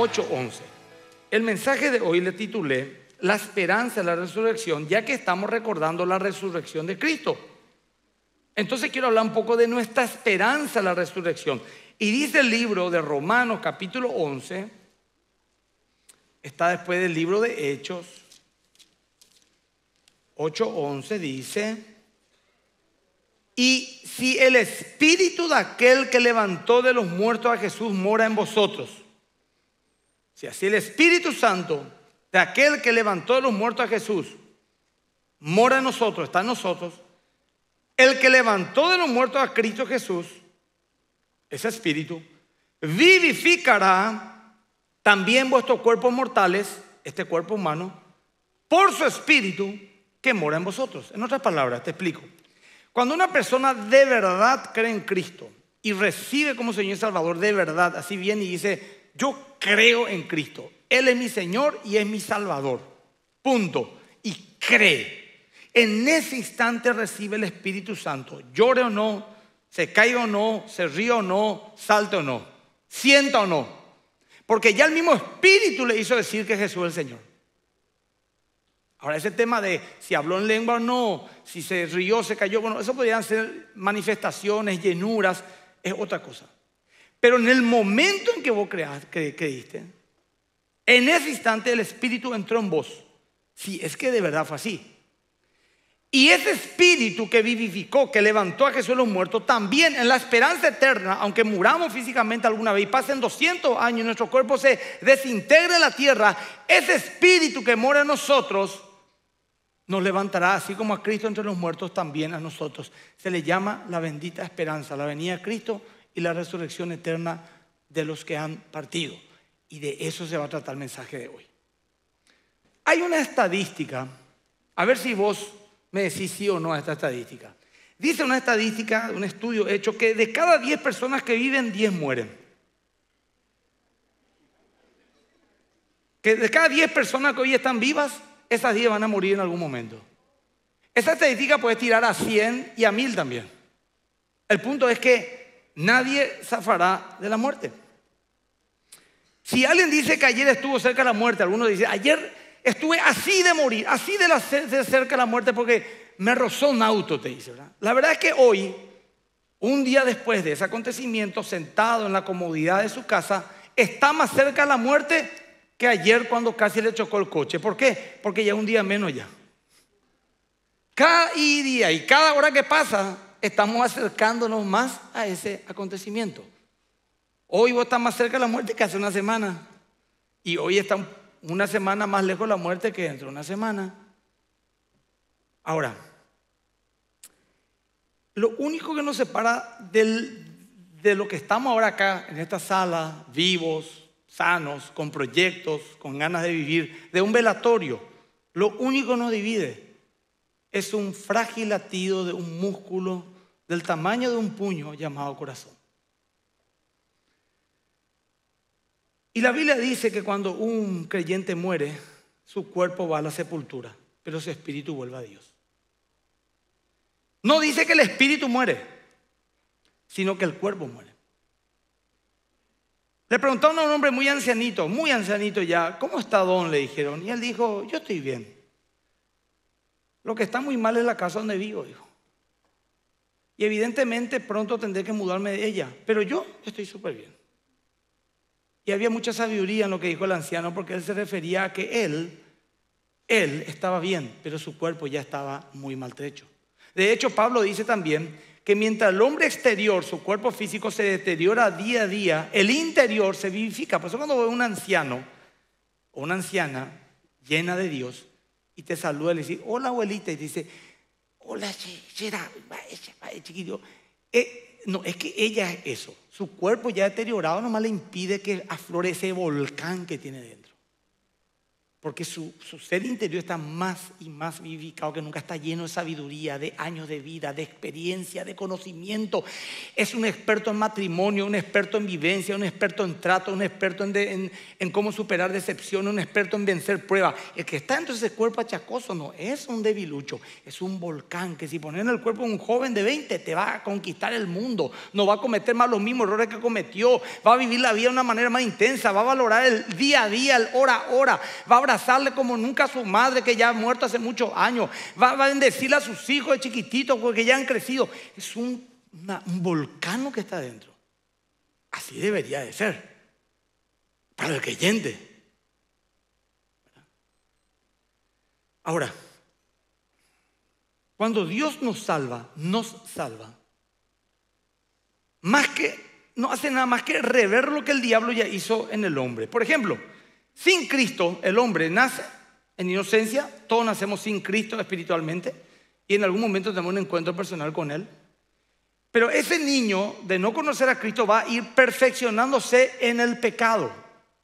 Romanos 8:11. El mensaje de hoy le titulé La esperanza de la resurrección, ya que estamos recordando la resurrección de Cristo. Entonces quiero hablar un poco de nuestra esperanza en la resurrección. Y dice el libro de Romanos capítulo 11, está después del libro de Hechos, 8:11 dice, y si el espíritu de aquel que levantó de los muertos a Jesús mora en vosotros, si así el Espíritu Santo de aquel que levantó de los muertos a Jesús mora en nosotros, está en nosotros, el que levantó de los muertos a Cristo Jesús, ese espíritu, vivificará también vuestros cuerpos mortales, este cuerpo humano, por su espíritu que mora en vosotros. En otras palabras, te explico. Cuando una persona de verdad cree en Cristo y recibe como Señor y Salvador de verdad, así viene y dice, yo creo en Cristo, Él es mi Señor y es mi Salvador, punto, y cree. En ese instante recibe el Espíritu Santo, llore o no, se caiga o no, se ríe o no, salte o no, sienta o no, porque ya el mismo Espíritu le hizo decir que Jesús es el Señor. Ahora, ese tema de si habló en lengua o no, si se rió, se cayó, bueno, eso podrían ser manifestaciones, llenuras, es otra cosa. Pero en el momento en que vos creíste, en ese instante el Espíritu entró en vos. Sí, es que de verdad fue así. Y ese espíritu que vivificó, que levantó a Jesús de los muertos, también en la esperanza eterna, aunque muramos físicamente alguna vez y pasen 200 años y nuestro cuerpo se desintegre en la tierra, ese espíritu que mora en nosotros nos levantará, así como a Cristo entre los muertos, también a nosotros. Se le llama la bendita esperanza, la venida de Cristo y la resurrección eterna de los que han partido. Y de eso se va a tratar el mensaje de hoy. Hay una estadística, a ver si vos me decís sí o no a esta estadística. Dice una estadística, un estudio hecho, que de cada 10 personas que viven, 10 mueren. Que de cada 10 personas que hoy están vivas, esas 10 van a morir en algún momento. Esa estadística puede tirar a 100 y a 1000 también. El punto es que nadie zafará de la muerte. Si alguien dice que ayer estuvo cerca de la muerte, alguno dice, ayer estuve así de morir, así de, cerca de la muerte porque me rozó un auto, te dice. La verdad es que hoy, un día después de ese acontecimiento, sentado en la comodidad de su casa, está más cerca de la muerte que ayer cuando casi le chocó el coche. ¿Por qué? Porque ya un día menos ya. Cada día y cada hora que pasa, estamos acercándonos más a ese acontecimiento. Hoy vos estás más cerca de la muerte que hace una semana. Y hoy está una semana más lejos de la muerte que dentro de una semana. Ahora, lo único que nos separa de lo que estamos ahora acá, en esta sala, vivos, sanos, con proyectos, con ganas de vivir, de un velatorio. Lo único que nos divide es un frágil latido de un músculo del tamaño de un puño llamado corazón. Y la Biblia dice que cuando un creyente muere, su cuerpo va a la sepultura, pero su espíritu vuelve a Dios. No dice que el espíritu muere, sino que el cuerpo muere. Le preguntaron a un hombre muy ancianito, muy ancianito ya, ¿cómo está don? Le dijeron. Y él dijo, yo estoy bien. Lo que está muy mal es la casa donde vivo, dijo. Y evidentemente pronto tendré que mudarme de ella, pero yo estoy súper bien. Y había mucha sabiduría en lo que dijo el anciano porque él se refería a que él, él estaba bien, pero su cuerpo ya estaba muy maltrecho. De hecho, Pablo dice también que mientras el hombre exterior, su cuerpo físico se deteriora día a día, el interior se vivifica. Por eso cuando ve un anciano o una anciana llena de Dios y te saluda le dice, hola abuelita, y dice, hola chiquillo. Eh, no, es que ella es eso. Su cuerpo ya deteriorado nomás le impide que aflore ese volcán que tiene dentro. Porque su, su, ser interior está más y más vivificado que nunca, está lleno de sabiduría, de años de vida, de experiencia, de conocimiento. Es un experto en matrimonio, un experto en vivencia, un experto en trato, un experto en, cómo superar decepciones, un experto en vencer pruebas. El que está dentro de ese cuerpo achacoso no es un debilucho, es un volcán que si pones en el cuerpo un joven de 20 te va a conquistar el mundo, no va a cometer más los mismos errores que cometió, va a vivir la vida de una manera más intensa, va a valorar el día a día, el hora a hora, va a abrazarle como nunca a su madre que ya ha muerto hace muchos años. Va, a bendecirle a sus hijos de chiquititos porque ya han crecido. Es un, un volcán que está dentro. Así debería de ser. Para el creyente. Ahora, cuando Dios nos salva, nos salva. Más que, no hace nada más que rever lo que el diablo ya hizo en el hombre. Por ejemplo, sin Cristo, el hombre nace en inocencia, todos nacemos sin Cristo espiritualmente y en algún momento tenemos un encuentro personal con Él. Pero ese niño de no conocer a Cristo va a ir perfeccionándose en el pecado,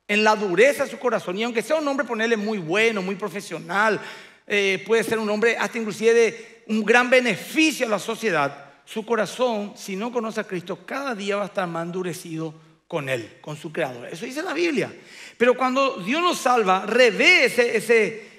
en la dureza de su corazón. Y aunque sea un hombre, ponerle muy bueno, muy profesional, eh, puede ser un hombre hasta inclusive de un gran beneficio a la sociedad, su corazón, si no conoce a Cristo, cada día va a estar más endurecido con Él, con su Creador. Eso dice la Biblia. Pero cuando Dios nos salva, revé ese,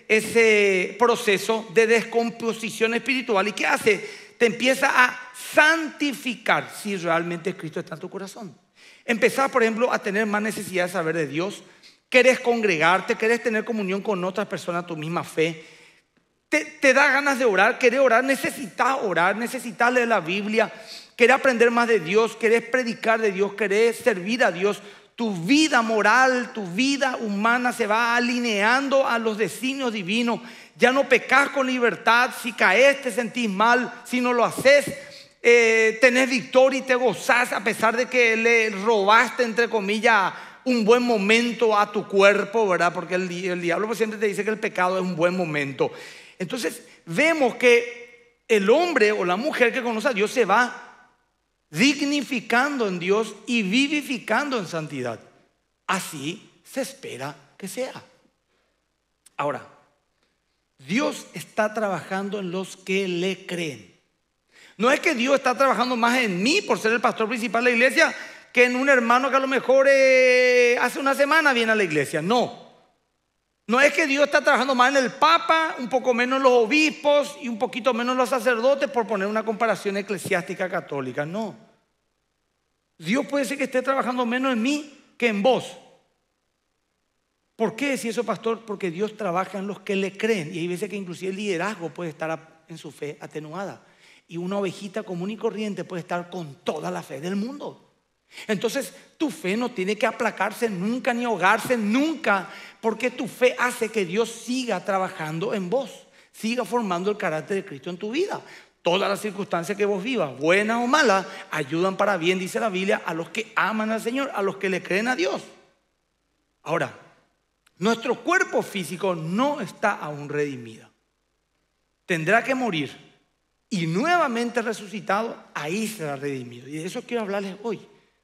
ese, proceso de descomposición espiritual. ¿Y qué hace? Te empieza a santificar si realmente Cristo está en tu corazón. Empezás, por ejemplo, a tener más necesidad de saber de Dios. Querés congregarte, querés tener comunión con otras personas, tu misma fe. Te, te da ganas de orar, querés orar, necesitas orar, necesitas leer la Biblia, querés aprender más de Dios, querés predicar de Dios, querés servir a Dios tu vida moral, tu vida humana se va alineando a los designios divinos. Ya no pecas con libertad, si caes te sentís mal, si no lo haces, eh, tenés victoria y te gozás a pesar de que le robaste, entre comillas, un buen momento a tu cuerpo, ¿verdad? Porque el, el diablo siempre te dice que el pecado es un buen momento. Entonces vemos que el hombre o la mujer que conoce a Dios se va dignificando en Dios y vivificando en santidad. Así se espera que sea. Ahora, Dios está trabajando en los que le creen. No es que Dios está trabajando más en mí por ser el pastor principal de la iglesia que en un hermano que a lo mejor eh, hace una semana viene a la iglesia. No. No es que Dios está trabajando más en el Papa, un poco menos en los obispos y un poquito menos en los sacerdotes, por poner una comparación eclesiástica católica. No. Dios puede ser que esté trabajando menos en mí que en vos. ¿Por qué decir eso, pastor? Porque Dios trabaja en los que le creen. Y hay veces que inclusive el liderazgo puede estar en su fe atenuada. Y una ovejita común y corriente puede estar con toda la fe del mundo. Entonces, tu fe no tiene que aplacarse nunca ni ahogarse nunca, porque tu fe hace que Dios siga trabajando en vos, siga formando el carácter de Cristo en tu vida. Todas las circunstancias que vos vivas, buenas o malas, ayudan para bien, dice la Biblia, a los que aman al Señor, a los que le creen a Dios. Ahora, nuestro cuerpo físico no está aún redimido. Tendrá que morir y nuevamente resucitado, ahí será redimido. Y de eso quiero hablarles hoy.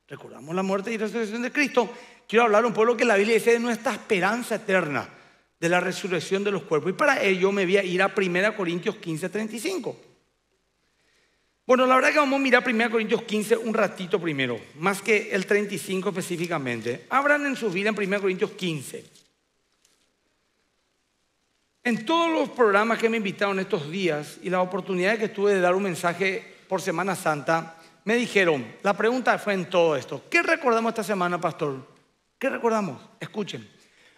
Recordamos la muerte y resurrección de Cristo. Quiero hablar un poco lo que la Biblia dice de nuestra esperanza eterna de la resurrección de los cuerpos. Y para ello me voy a ir a 1 Corintios 15, 35. Bueno, la verdad que vamos a mirar 1 Corintios 15 un ratito primero, más que el 35 específicamente. Abran en su vida en 1 Corintios 15. En todos los programas que me invitaron estos días y la oportunidad que tuve de dar un mensaje por Semana Santa, me dijeron, la pregunta fue en todo esto, ¿qué recordamos esta semana, pastor? ¿Qué recordamos? Escuchen,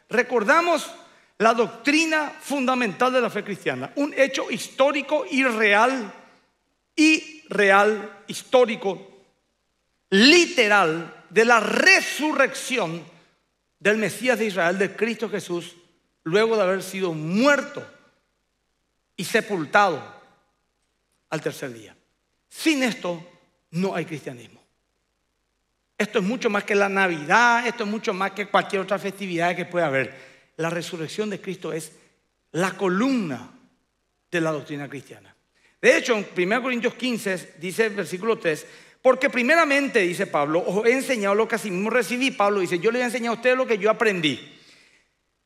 recordamos la doctrina fundamental de la fe cristiana, un hecho histórico y real, y real, histórico, literal, de la resurrección del Mesías de Israel, de Cristo Jesús, luego de haber sido muerto y sepultado al tercer día. Sin esto no hay cristianismo. Esto es mucho más que la Navidad, esto es mucho más que cualquier otra festividad que pueda haber. La resurrección de Cristo es la columna de la doctrina cristiana. De hecho, en 1 Corintios 15 dice el versículo 3, porque primeramente, dice Pablo, os he enseñado lo que así mismo recibí. Pablo dice, yo le he enseñado a ustedes lo que yo aprendí.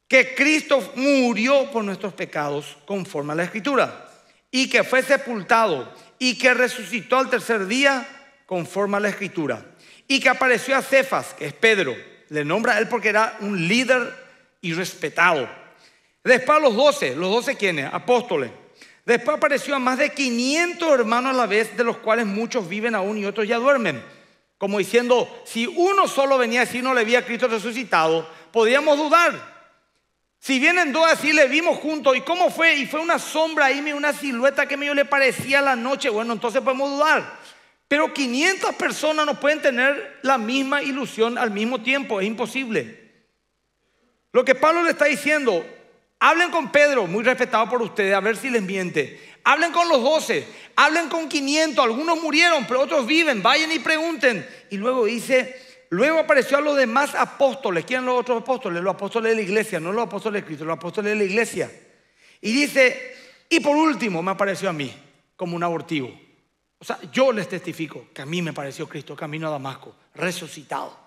que Cristo murió por nuestros pecados conforme a la Escritura, y que fue sepultado, y que resucitó al tercer día conforme a la Escritura, y que apareció a Cefas, que es Pedro, le nombra a él porque era un líder y respetado. Después a los doce, los doce quienes, apóstoles. Después apareció a más de 500 hermanos a la vez, de los cuales muchos viven aún y otros ya duermen. Como diciendo, si uno solo venía a decir no le vi a Cristo resucitado, podíamos dudar. Si vienen dos así, le vimos juntos. ¿Y cómo fue? Y fue una sombra ahí, una silueta que medio le parecía la noche. Bueno, entonces podemos dudar. Pero 500 personas no pueden tener la misma ilusión al mismo tiempo. Es imposible. Lo que Pablo le está diciendo, hablen con Pedro, muy respetado por ustedes, a ver si les miente. Hablen con los doce, hablen con 500, algunos murieron, pero otros viven, vayan y pregunten. Y luego dice, luego apareció a los demás apóstoles. ¿Quién los otros apóstoles? Los apóstoles de la iglesia, no los apóstoles de Cristo, los apóstoles de la iglesia. Y dice, y por último me apareció a mí como un abortivo. O sea, yo les testifico que a mí me pareció Cristo camino a Damasco, resucitado.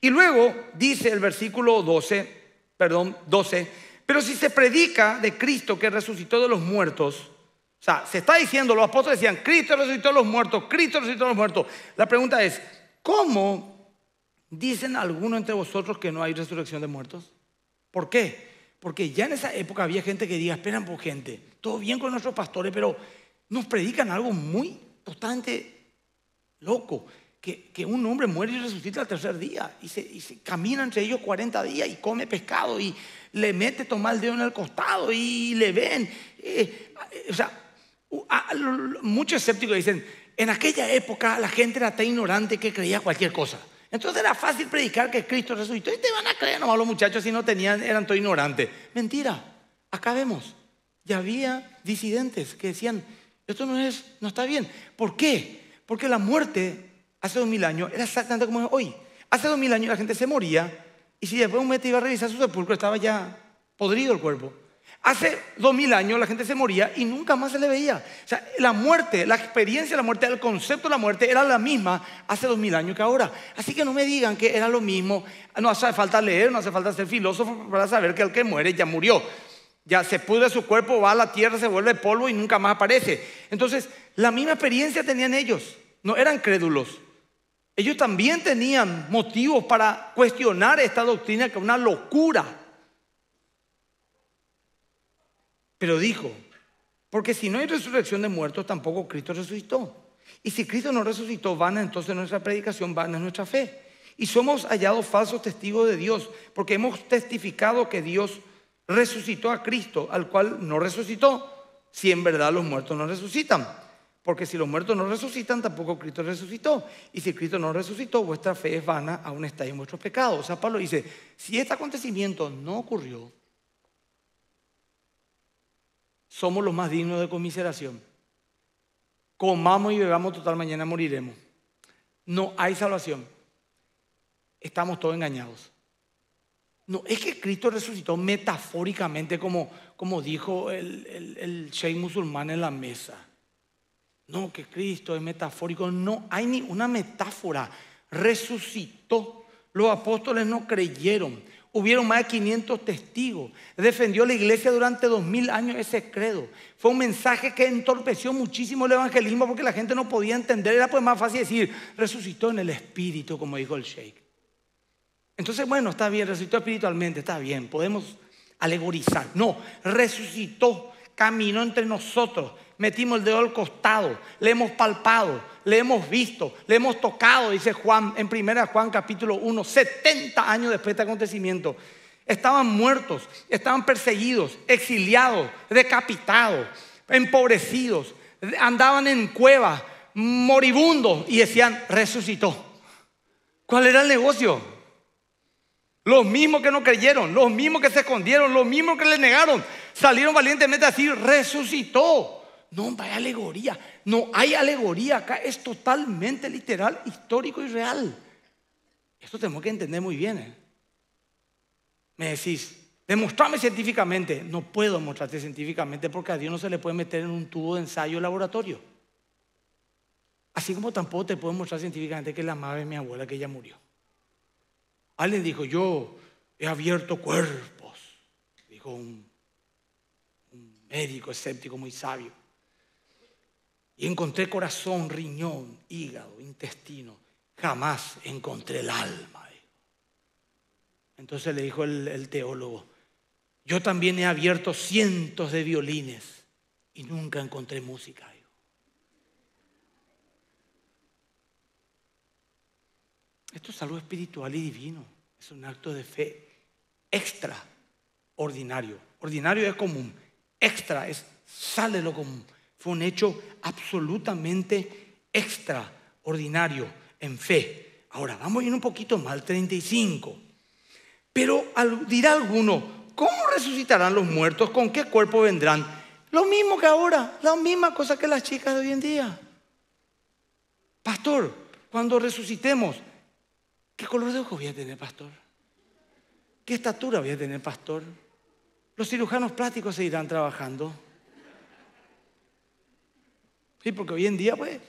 Y luego dice el versículo 12, perdón, 12, pero si se predica de Cristo que resucitó de los muertos, o sea, se está diciendo, los apóstoles decían, Cristo resucitó a los muertos, Cristo resucitó a los muertos. La pregunta es, ¿cómo dicen algunos entre vosotros que no hay resurrección de muertos? ¿Por qué? Porque ya en esa época había gente que decía, esperan por gente, todo bien con nuestros pastores, pero nos predican algo muy totalmente loco. Que, un hombre muere y resucita al tercer día y se, camina entre ellos 40 días y come pescado y le mete tomar el dedo en el costado y le ven. Eh, o sea, muchos escépticos dicen, en aquella época la gente era tan ignorante que creía cualquier cosa. Entonces era fácil predicar que Cristo resucitó y te van a creer nomás los muchachos si no tenían, eran todo ignorantes. Mentira, acá vemos, ya había disidentes que decían, esto no, es, no está bien. ¿Por qué? Porque la muerte hace dos mil años era exactamente como hoy. Hace dos mil años la gente se moría y si después un mes iba a revisar su sepulcro estaba ya podrido el cuerpo. Hace dos mil años la gente se moría y nunca más se le veía. O sea, la muerte, la experiencia de la muerte, el concepto de la muerte era la misma hace dos mil años que ahora. Así que no me digan que era lo mismo. No hace falta leer, no hace falta ser filósofo para saber que el que muere ya murió. Ya se pudre su cuerpo, va a la tierra, se vuelve polvo y nunca más aparece. Entonces, la misma experiencia tenían ellos. No eran crédulos. Ellos también tenían motivos para cuestionar esta doctrina que es una locura. Pero dijo, porque si no hay resurrección de muertos, tampoco Cristo resucitó. Y si Cristo no resucitó, van entonces nuestra predicación, van nuestra fe. Y somos hallados falsos testigos de Dios, porque hemos testificado que Dios resucitó a Cristo, al cual no resucitó, si en verdad los muertos no resucitan. Porque si los muertos no resucitan, tampoco Cristo resucitó. Y si Cristo no resucitó, vuestra fe es vana, aún estáis en vuestros pecados. O sea, Pablo dice, si este acontecimiento no ocurrió, somos los más dignos de conmiseración. Comamos y bebamos total, mañana moriremos. No hay salvación. Estamos todos engañados. No, es que Cristo resucitó metafóricamente como, como dijo el, el, el sheikh musulmán en la mesa. No, que Cristo es metafórico. No hay ni una metáfora. Resucitó. Los apóstoles no creyeron. Hubieron más de 500 testigos. Defendió la iglesia durante dos mil años ese credo. Fue un mensaje que entorpeció muchísimo el evangelismo porque la gente no podía entender. Era pues más fácil decir, resucitó en el espíritu, como dijo el sheikh. Entonces, bueno, está bien, resucitó espiritualmente, está bien, podemos alegorizar. No, resucitó, caminó entre nosotros, metimos el dedo al costado, le hemos palpado, le hemos visto, le hemos tocado, dice Juan en 1 Juan capítulo 1, 70 años después de este acontecimiento. Estaban muertos, estaban perseguidos, exiliados, decapitados, empobrecidos, andaban en cuevas, moribundos y decían, resucitó. ¿Cuál era el negocio? Los mismos que no creyeron, los mismos que se escondieron, los mismos que le negaron, salieron valientemente a decir, resucitó. No, hay alegoría. No hay alegoría acá. Es totalmente literal, histórico y real. Esto tenemos que entender muy bien. ¿eh? Me decís, demostrame científicamente. No puedo mostrarte científicamente porque a Dios no se le puede meter en un tubo de ensayo laboratorio. Así como tampoco te puedo mostrar científicamente que la madre de mi abuela que ella murió. Alguien dijo, yo he abierto cuerpos dijo un, un médico escéptico muy sabio. Y encontré corazón, riñón, hígado, intestino. Jamás encontré el alma. Entonces le dijo el, teólogo, yo también he abierto cientos de violines y nunca encontré música. Esto es algo espiritual y divino. Es un acto de fe extraordinario. Ordinario es común. Extra es sale lo común. Fue un hecho absolutamente extraordinario en fe. Ahora, vamos a ir un poquito más, al 35. Pero dirá alguno, ¿cómo resucitarán los muertos? ¿Con qué cuerpo vendrán? Lo mismo que ahora, la misma cosa que las chicas de hoy en día. Pastor, cuando resucitemos, ¿Qué color de ojos voy a tener, pastor? ¿Qué estatura voy a tener, pastor? Los cirujanos plásticos seguirán trabajando. Sí, porque hoy en día, pues,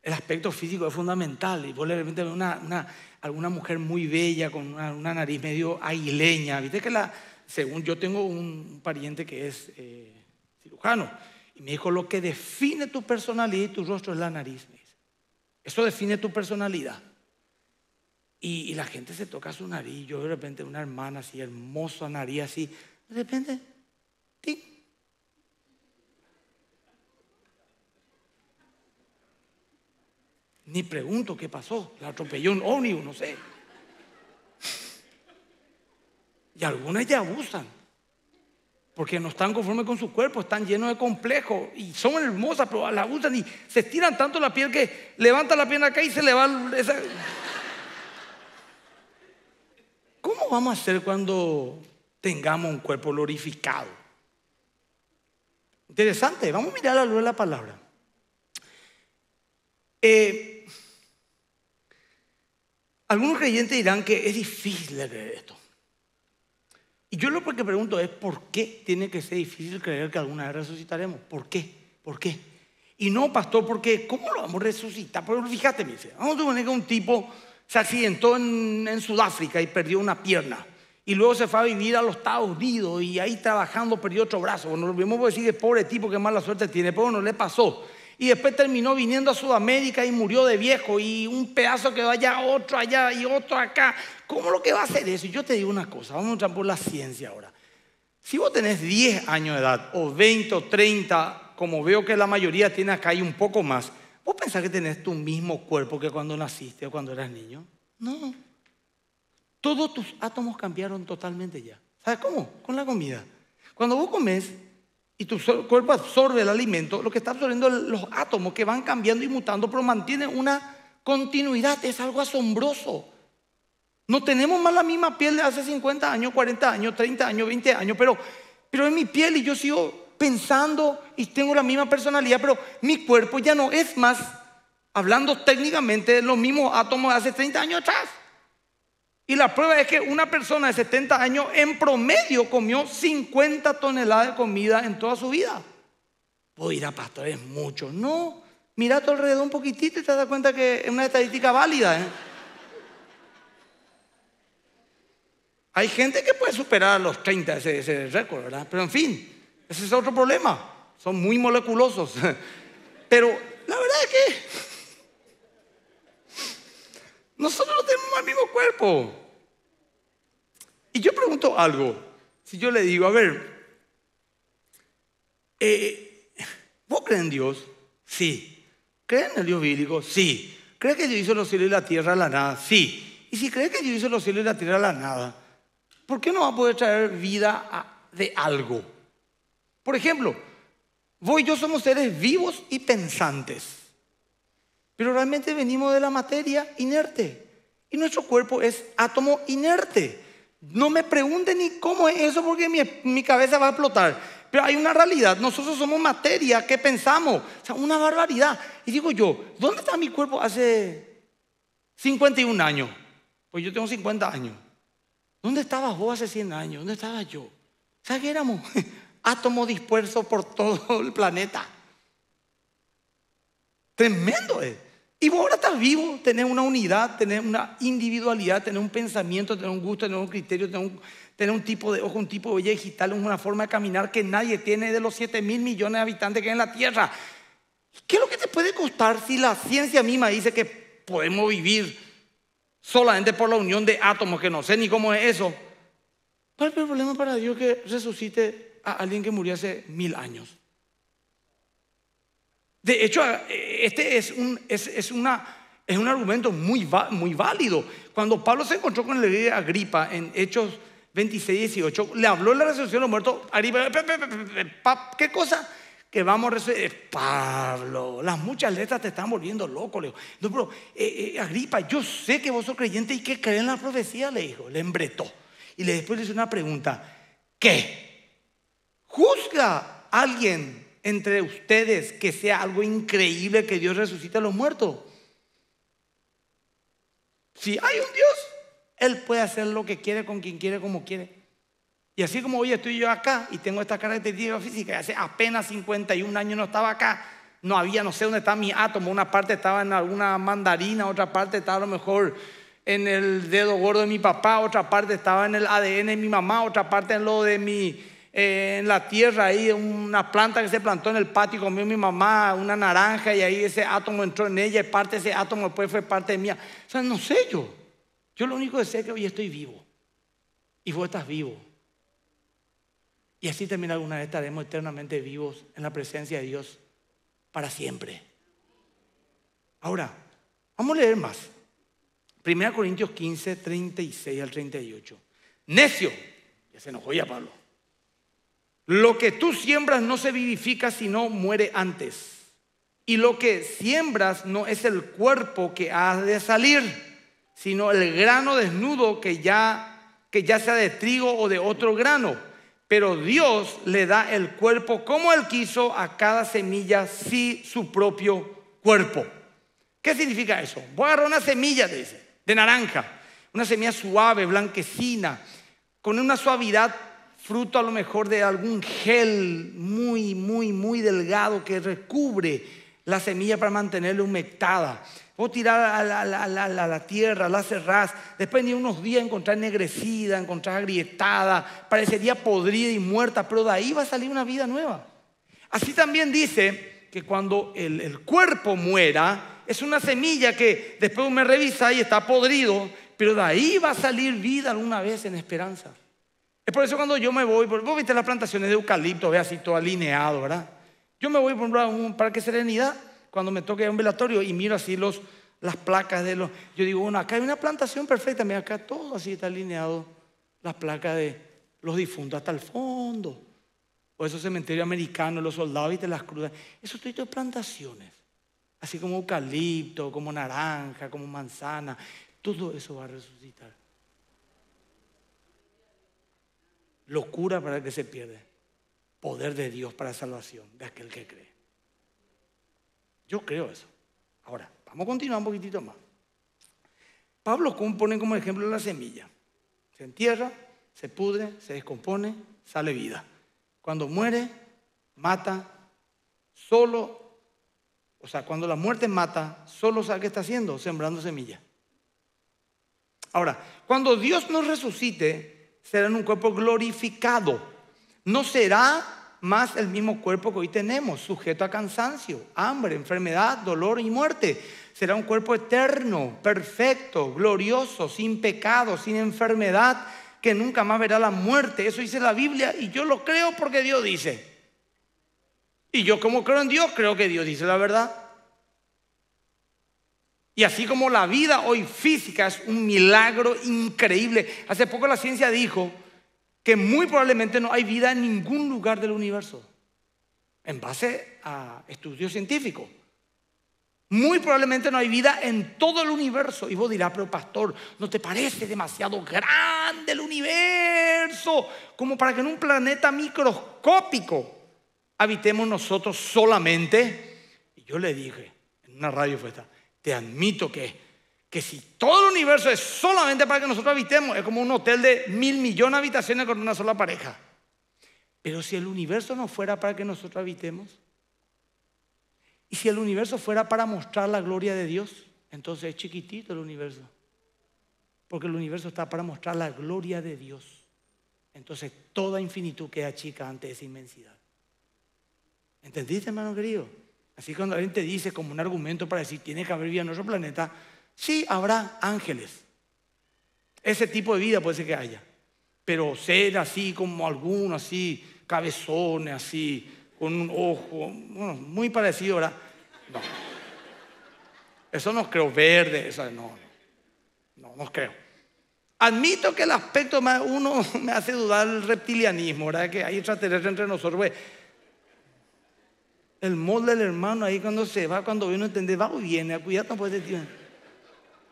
el aspecto físico es fundamental. Y vos le una, una, alguna mujer muy bella con una, nariz medio aguileña. Viste que la, según yo tengo un pariente que es eh, cirujano. Y me dijo, lo que define tu personalidad y tu rostro es la nariz. Eso define tu personalidad. Y, la gente se toca su nariz. Yo de repente una hermana así, hermosa nariz así. De repente, ¡tic! Ni pregunto qué pasó. La atropelló un ómnibus, no sé. Y algunas ya abusan porque no están conformes con su cuerpo, están llenos de complejos y son hermosas, pero la usan y se estiran tanto la piel que levanta la pierna acá y se le va. ¿Cómo vamos a hacer cuando tengamos un cuerpo glorificado? Interesante, vamos a mirar la luz de la palabra. Eh, algunos creyentes dirán que es difícil leer esto. Y yo lo que pregunto es, ¿por qué tiene que ser difícil creer que alguna vez resucitaremos? ¿Por qué? ¿Por qué? Y no, pastor, porque ¿cómo lo vamos a resucitar? Pero fíjate, me dice, vamos a suponer que un tipo se accidentó en, Sudáfrica y perdió una pierna. Y luego se fue a vivir a los Estados Unidos y ahí trabajando perdió otro brazo. Bueno, lo mismo decir que pobre tipo, que mala suerte tiene, pero no le pasó. Y después terminó viniendo a Sudamérica y murió de viejo. Y un pedazo que vaya otro allá y otro acá. ¿Cómo lo que va a hacer eso? Yo te digo una cosa, vamos a entrar por la ciencia ahora. Si vos tenés 10 años de edad, o 20 o 30, como veo que la mayoría tiene acá y un poco más, ¿vos pensás que tenés tu mismo cuerpo que cuando naciste o cuando eras niño? No. Todos tus átomos cambiaron totalmente ya. ¿Sabes cómo? Con la comida. Cuando vos comes y tu cuerpo absorbe el alimento, lo que está absorbiendo los átomos que van cambiando y mutando, pero mantienen una continuidad. Es algo asombroso. No tenemos más la misma piel de hace 50 años, 40 años, 30 años, 20 años, pero, pero es mi piel y yo sigo pensando y tengo la misma personalidad, pero mi cuerpo ya no es más, hablando técnicamente, los mismos átomos de hace 30 años atrás. Y la prueba es que una persona de 70 años en promedio comió 50 toneladas de comida en toda su vida. Puedo ir a pastor, es mucho. No, mira a tu alrededor un poquitito y te das cuenta que es una estadística válida. ¿eh? Hay gente que puede superar los 30 ese, récord, ¿verdad? Pero en fin, ese es otro problema. Son muy moleculosos. Pero la verdad es que nosotros no tenemos el mismo cuerpo. Y yo pregunto algo. Si yo le digo, a ver, eh, ¿vos crees en Dios? Sí. ¿Crees en el Dios bíblico? Sí. ¿Crees que Dios hizo los cielos y la tierra a la nada? Sí. Y si crees que Dios hizo los cielos y la tierra a la nada, ¿por qué no va a poder traer vida de algo? Por ejemplo, vos y yo somos seres vivos y pensantes, pero realmente venimos de la materia inerte y nuestro cuerpo es átomo inerte. No me pregunten ni cómo es eso porque mi, cabeza va a explotar. Pero hay una realidad, nosotros somos materia, ¿qué pensamos? O sea, una barbaridad. Y digo yo, ¿dónde está mi cuerpo hace 51 años? Pues yo tengo 50 años. ¿Dónde estabas vos hace 100 años? ¿Dónde estaba yo? ¿Sabes qué éramos? Átomos dispersos por todo el planeta. Tremendo es. Y vos ahora estás vivo, tenés una unidad, tenés una individualidad, tenés un pensamiento, tenés un gusto, tenés un criterio, tenés un, tipo de ojo, un tipo de huella digital, una forma de caminar que nadie tiene de los 7 mil millones de habitantes que hay en la Tierra. ¿Qué es lo que te puede costar si la ciencia misma dice que podemos vivir solamente por la unión de átomos, que no sé ni cómo es eso? ¿Cuál es el problema para Dios que resucite a alguien que murió hace mil años? De hecho, este es un, es, una, es un argumento muy, muy válido. Cuando Pablo se encontró con el de Agripa en Hechos 26, 18, le habló de la resurrección de los muertos. Agripa, ¿qué cosa? Que vamos a resucitar. Pablo, las muchas letras te están volviendo loco. Le. No, pero eh, eh, Agripa, yo sé que vos sos creyente y que creen en la profecía, le dijo. Le embretó. Y después le hizo una pregunta. ¿Qué? ¿Juzga alguien entre ustedes que sea algo increíble que Dios resucite a los muertos. Si hay un Dios, Él puede hacer lo que quiere con quien quiere, como quiere. Y así como hoy estoy yo acá y tengo esta característica física, hace apenas 51 años no estaba acá, no había, no sé dónde está mi átomo, una parte estaba en alguna mandarina, otra parte estaba a lo mejor en el dedo gordo de mi papá, otra parte estaba en el ADN de mi mamá, otra parte en lo de mi en la tierra, ahí una planta que se plantó en el patio, comió mi mamá una naranja y ahí ese átomo entró en ella y parte de ese átomo después fue parte de mía. O sea, no sé yo. Yo lo único que sé es que hoy estoy vivo y vos estás vivo. Y así también alguna vez estaremos eternamente vivos en la presencia de Dios para siempre. Ahora, vamos a leer más. 1 Corintios 15, 36 al 38. Necio, ya se enojó ya Pablo. Lo que tú siembras no se vivifica sino muere antes. Y lo que siembras no es el cuerpo que ha de salir, sino el grano desnudo que ya, que ya sea de trigo o de otro grano. Pero Dios le da el cuerpo como Él quiso a cada semilla, sí su propio cuerpo. ¿Qué significa eso? Voy a agarrar una semilla, dice, de naranja, una semilla suave, blanquecina, con una suavidad fruto a lo mejor de algún gel muy, muy, muy delgado que recubre la semilla para mantenerla humectada. Vos tirar a la, tierra, la cerrás, después de unos días encontrar ennegrecida, encontrar agrietada, parecería podrida y muerta, pero de ahí va a salir una vida nueva. Así también dice que cuando el, el cuerpo muera, es una semilla que después me revisa y está podrido, pero de ahí va a salir vida alguna vez en esperanza. Es por eso cuando yo me voy, vos viste las plantaciones de eucalipto, ve así todo alineado, ¿verdad? Yo me voy por ejemplo, a un parque Serenidad cuando me toque un velatorio y miro así los, las placas de los... Yo digo, bueno, acá hay una plantación perfecta, mira, acá todo así está alineado, las placas de los difuntos hasta el fondo. O esos cementerios americanos, los soldados, viste las crudas. Eso estoy de plantaciones. Así como eucalipto, como naranja, como manzana. Todo eso va a resucitar. Locura para el que se pierde. Poder de Dios para salvación de aquel que cree. Yo creo eso. Ahora, vamos a continuar un poquitito más. Pablo pone como ejemplo la semilla. Se entierra, se pudre, se descompone, sale vida. Cuando muere, mata, solo, o sea, cuando la muerte mata, solo sabe qué está haciendo, sembrando semilla. Ahora, cuando Dios nos resucite, será en un cuerpo glorificado. No será más el mismo cuerpo que hoy tenemos, sujeto a cansancio, hambre, enfermedad, dolor y muerte. Será un cuerpo eterno, perfecto, glorioso, sin pecado, sin enfermedad, que nunca más verá la muerte. Eso dice la Biblia y yo lo creo porque Dios dice. Y yo como creo en Dios, creo que Dios dice la verdad. Y así como la vida hoy física es un milagro increíble. Hace poco la ciencia dijo que muy probablemente no hay vida en ningún lugar del universo, en base a estudios científicos. Muy probablemente no hay vida en todo el universo. Y vos dirás, pero pastor, ¿no te parece demasiado grande el universo como para que en un planeta microscópico habitemos nosotros solamente? Y yo le dije, en una radio fue esta, te admito que, que si todo el universo es solamente para que nosotros habitemos, es como un hotel de mil millones de habitaciones con una sola pareja. Pero si el universo no fuera para que nosotros habitemos, ¿Y si el universo fuera para mostrar la gloria de Dios? Entonces es chiquitito el universo. Porque el universo está para mostrar la gloria de Dios. Entonces toda infinitud queda chica ante esa inmensidad. ¿Entendiste, hermano querido? Así cuando alguien te dice como un argumento para decir, tiene que haber vida en nuestro planeta, sí habrá ángeles. Ese tipo de vida puede ser que haya. Pero ser así como alguno, así, cabezones, así, con un ojo, bueno, muy parecido, ¿verdad? No. Eso no creo verde, eso no, no, no creo. Admito que el aspecto más uno me hace dudar el reptilianismo, ¿verdad? Que hay extraterrestres entre nosotros. Pues. El molde del hermano ahí cuando se va, cuando viene a entender, va o viene, cuidado, decir.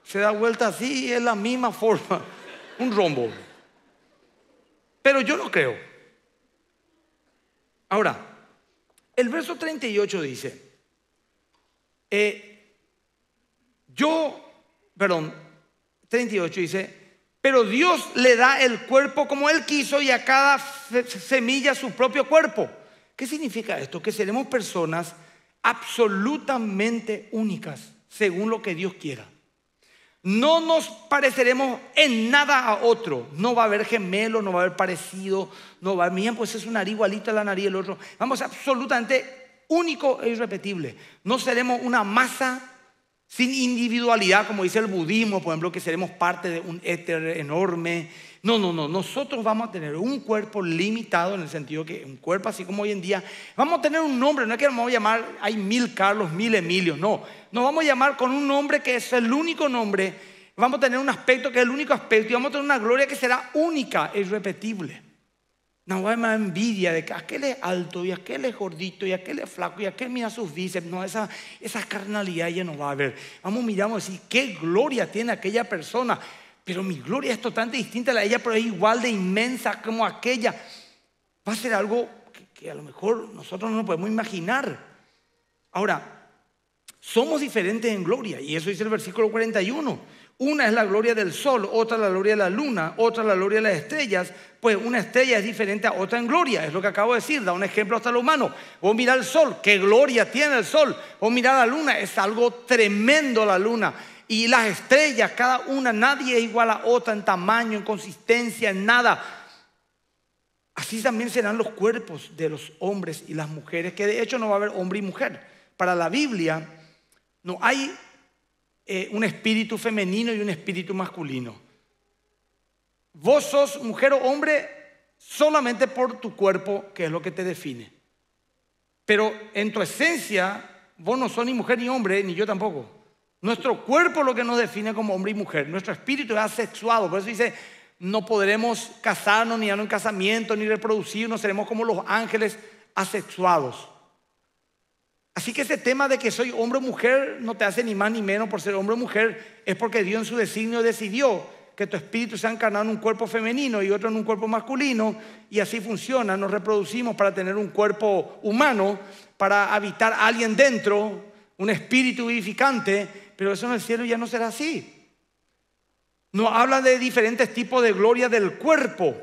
Se da vuelta así y es la misma forma, un rombo. Pero yo no creo. Ahora, el verso 38 dice, eh, yo, perdón, 38 dice, pero Dios le da el cuerpo como Él quiso y a cada semilla su propio cuerpo. ¿Qué significa esto? Que seremos personas absolutamente únicas, según lo que Dios quiera. No nos pareceremos en nada a otro. No va a haber gemelo, no va a haber parecido, no va a haber, pues es una nariz igualita la nariz del otro. Vamos, absolutamente único e irrepetible. No seremos una masa sin individualidad, como dice el budismo, por ejemplo, que seremos parte de un éter enorme. No, no, no. Nosotros vamos a tener un cuerpo limitado en el sentido que un cuerpo así como hoy en día, vamos a tener un nombre, no es que vamos a llamar, hay mil Carlos, mil Emilios, no. Nos vamos a llamar con un nombre que es el único nombre. Vamos a tener un aspecto que es el único aspecto y vamos a tener una gloria que será única e irrepetible. No va a más envidia de que aquel es alto y aquel es gordito y aquel es flaco y aquel mira sus bíceps. No, esa, esa carnalidad ya no va a haber. Vamos, miramos y qué gloria tiene aquella persona. Pero mi gloria es totalmente distinta a la de ella, pero es igual de inmensa como aquella. Va a ser algo que, a lo mejor nosotros no nos podemos imaginar. Ahora, somos diferentes en gloria y eso dice el versículo 41. Una es la gloria del sol, otra la gloria de la luna, otra la gloria de las estrellas. Pues una estrella es diferente a otra en gloria, es lo que acabo de decir, da un ejemplo hasta lo humano. O mirar el sol, qué gloria tiene el sol. O mirar la luna, es algo tremendo la luna. Y las estrellas, cada una, nadie es igual a otra en tamaño, en consistencia, en nada. Así también serán los cuerpos de los hombres y las mujeres, que de hecho no va a haber hombre y mujer. Para la Biblia no hay eh, un espíritu femenino y un espíritu masculino. Vos sos mujer o hombre solamente por tu cuerpo, que es lo que te define. Pero en tu esencia, vos no sos ni mujer ni hombre, ni yo tampoco. Nuestro cuerpo es lo que nos define como hombre y mujer. Nuestro espíritu es asexuado. Por eso dice, no podremos casarnos ni dar un casamiento, ni reproducirnos. Seremos como los ángeles asexuados. Así que ese tema de que soy hombre o mujer no te hace ni más ni menos por ser hombre o mujer, es porque Dios en su designio decidió que tu espíritu sea encarnado en un cuerpo femenino y otro en un cuerpo masculino, y así funciona, nos reproducimos para tener un cuerpo humano, para habitar a alguien dentro, un espíritu vivificante, pero eso en el cielo ya no será así. Nos habla de diferentes tipos de gloria del cuerpo.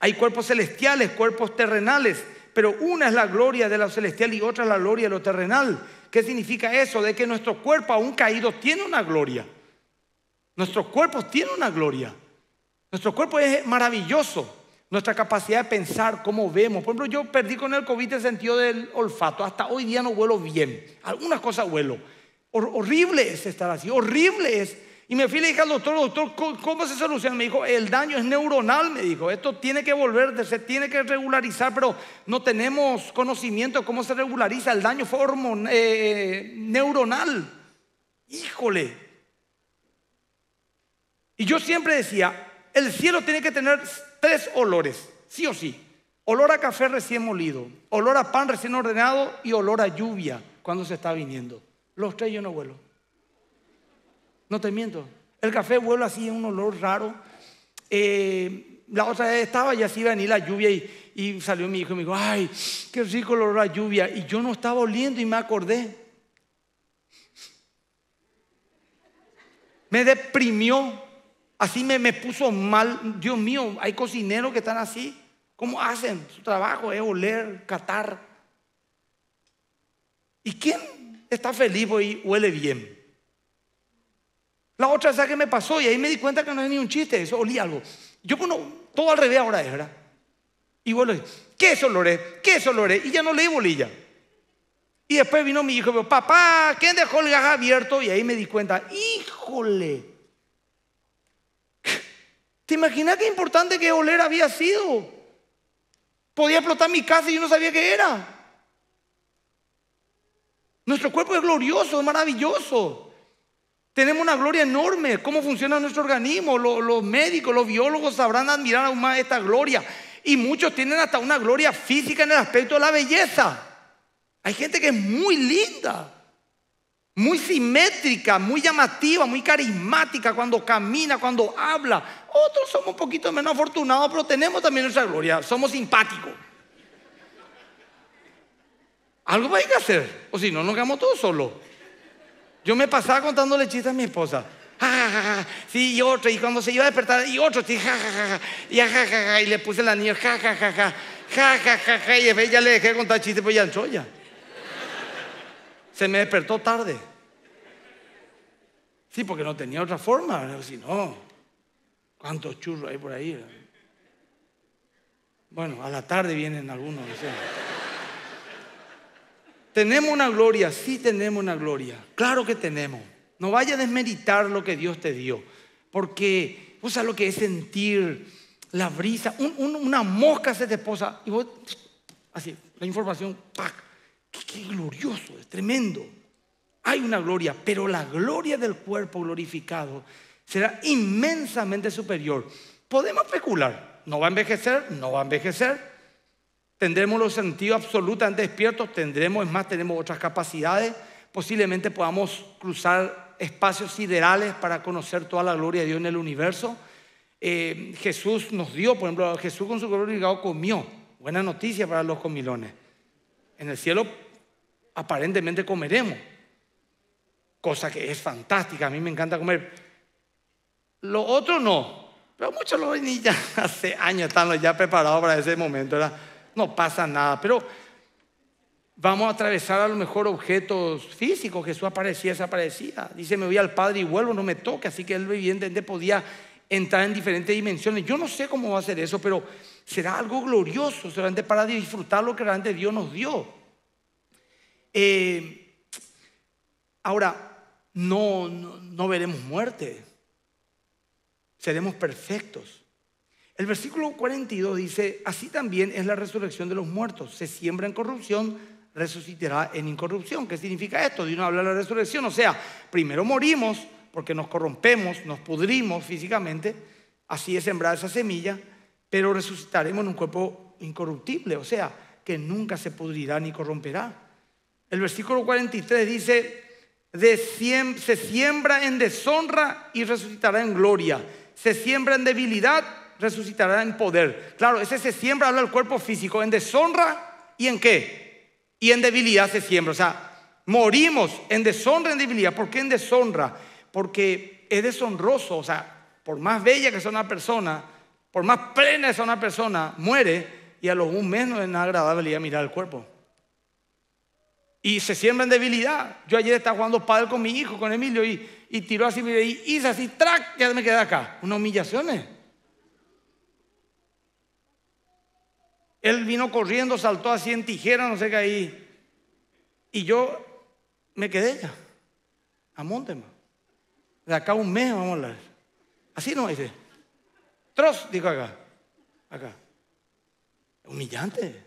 Hay cuerpos celestiales, cuerpos terrenales pero una es la gloria de lo celestial y otra es la gloria de lo terrenal. ¿Qué significa eso? De que nuestro cuerpo aún caído tiene una gloria. Nuestro cuerpo tiene una gloria. Nuestro cuerpo es maravilloso. Nuestra capacidad de pensar, cómo vemos. Por ejemplo, yo perdí con el COVID el sentido del olfato. Hasta hoy día no huelo bien. Algunas cosas huelo. Horrible es estar así. Horrible es y me fui y le dije al doctor, doctor, ¿cómo se soluciona? Me dijo, el daño es neuronal, me dijo, esto tiene que volver, se tiene que regularizar, pero no tenemos conocimiento de cómo se regulariza, el daño fue eh, neuronal. Híjole. Y yo siempre decía, el cielo tiene que tener tres olores, sí o sí. Olor a café recién molido, olor a pan recién ordenado y olor a lluvia cuando se está viniendo. Los tres yo no vuelo. No te miento. El café vuela así en un olor raro. Eh, la otra vez estaba y así iba a venir la lluvia y, salió mi hijo y me dijo, ay, qué rico el olor a lluvia. Y yo no estaba oliendo y me acordé. Me deprimió, así me, me puso mal. Dios mío, hay cocineros que están así. ¿Cómo hacen? Su trabajo es oler, catar. ¿Y quién está feliz y huele bien. La otra vez que me pasó y ahí me di cuenta que no es ni un chiste, eso olía algo. Yo bueno, todo al revés ahora es, ¿verdad? Y bueno, ¿qué es oloré? ¿Qué es oloré? Y ya no leí bolilla. Y después vino mi hijo y me dijo, papá, ¿quién dejó el gas abierto? Y ahí me di cuenta, híjole. ¿Te imaginas qué importante que oler había sido? Podía explotar mi casa y yo no sabía qué era. Nuestro cuerpo es glorioso, es maravilloso. Tenemos una gloria enorme. ¿Cómo funciona nuestro organismo? Los, médicos, los biólogos sabrán admirar aún más esta gloria. Y muchos tienen hasta una gloria física en el aspecto de la belleza. Hay gente que es muy linda, muy simétrica, muy llamativa, muy carismática cuando camina, cuando habla. Otros somos un poquito menos afortunados, pero tenemos también nuestra gloria. Somos simpáticos. Algo hay que hacer, o si no, nos quedamos todos solos. Yo me pasaba contándole chistes a mi esposa. Sí, y otro, y cuando se iba a despertar, y otro, sí, y, y le puse la niña, ja, ja, ja, ja, y ya le dejé contar chistes, pues ya entró ya. Se me despertó tarde. Sí, porque no tenía otra forma, si no, ¿cuántos churros hay por ahí? Bueno, a la tarde vienen algunos, no. ¿Tenemos una gloria? Sí tenemos una gloria. Claro que tenemos. No vaya a desmeritar lo que Dios te dio. Porque, o sea, lo que es sentir la brisa. una mosca se te posa y vos, así, la información, ¡pac! Qué, glorioso, es tremendo. Hay una gloria, pero la gloria del cuerpo glorificado será inmensamente superior. Podemos especular. No va a envejecer, no va a envejecer tendremos los sentidos absolutamente despiertos, tendremos, es más, tenemos otras capacidades, posiblemente podamos cruzar espacios siderales para conocer toda la gloria de Dios en el universo. Eh, Jesús nos dio, por ejemplo, Jesús con su glorificado comió. Buena noticia para los comilones. En el cielo aparentemente comeremos, cosa que es fantástica, a mí me encanta comer. Lo otro no, pero muchos los ya hace años están ya preparados para ese momento. No pasa nada. Pero vamos a atravesar a lo mejor objetos físicos. Jesús aparecía, desaparecía. Dice, me voy al Padre y vuelvo, no me toque. Así que él evidentemente podía entrar en diferentes dimensiones. Yo no sé cómo va a ser eso, pero será algo glorioso, solamente para disfrutar lo que realmente Dios nos dio. Eh, ahora, no, no veremos muerte. Seremos perfectos. El versículo 42 dice, así también es la resurrección de los muertos. Se siembra en corrupción, resucitará en incorrupción. ¿Qué significa esto? De uno habla de la resurrección. O sea, primero morimos porque nos corrompemos, nos pudrimos físicamente. Así es sembrar esa semilla, pero resucitaremos en un cuerpo incorruptible. O sea, que nunca se pudrirá ni corromperá. El versículo 43 dice, se siembra en deshonra y resucitará en gloria. Se siembra en debilidad resucitará en poder. Claro, ese se siembra, habla cuerpo físico, en deshonra y en qué? Y en debilidad se siembra. O sea, morimos en deshonra en debilidad. ¿Por qué en deshonra? Porque es deshonroso. O sea, por más bella que sea una persona, por más plena que sea una persona, muere y a los un mes no es nada agradable ir a mirar el cuerpo. Y se siembra en debilidad. Yo ayer estaba jugando padre con mi hijo, con Emilio, y, y tiró así, y hice así, track, ya me quedé acá. Una humillación. Él vino corriendo, saltó así en tijera, no sé qué ahí. Y yo me quedé ya. A. De acá un mes vamos a hablar. Así no dice. Troz, dijo acá. Acá. Humillante.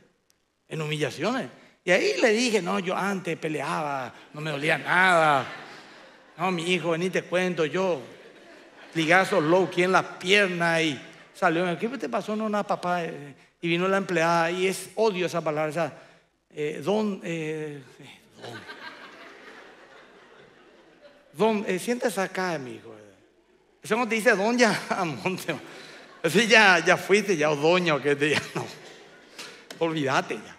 En humillaciones. Y ahí le dije, no, yo antes peleaba, no me dolía nada. No, mi hijo, vení te cuento, yo ligazo low aquí en la pierna y salió. ¿Qué te pasó? No, nada, papá. Eh, y vino la empleada y es odio esa palabra, esa, eh, don, eh, don, don eh, siéntese acá, amigo. Eso no te dice don ya, monte. Así ya, ya fuiste, ya o doña o que te. Olvídate ya.